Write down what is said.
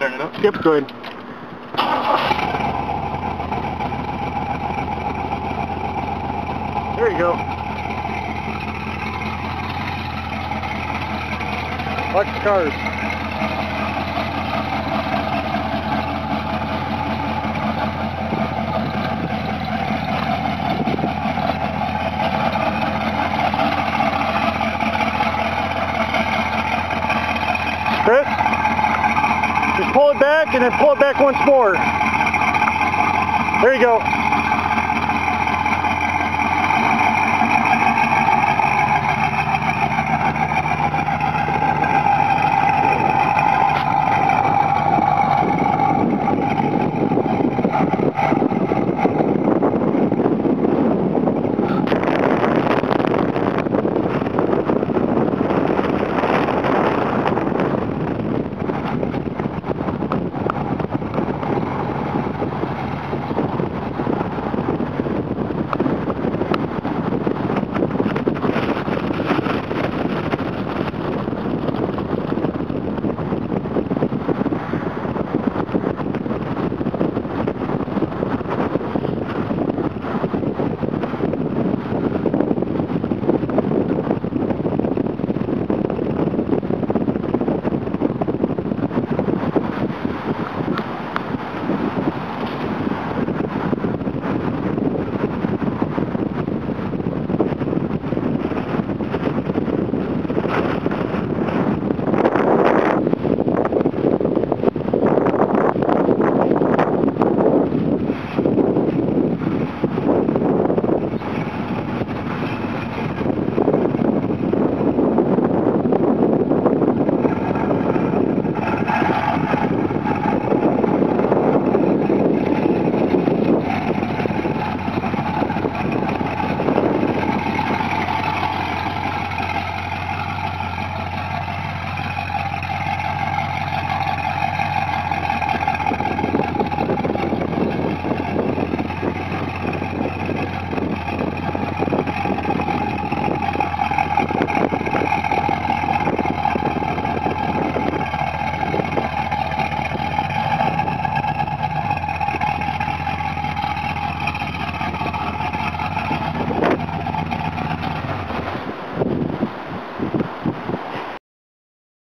Yep, go ahead. There you go. Watch the cars. Chris, pull it back and then pull it back once more. There you go.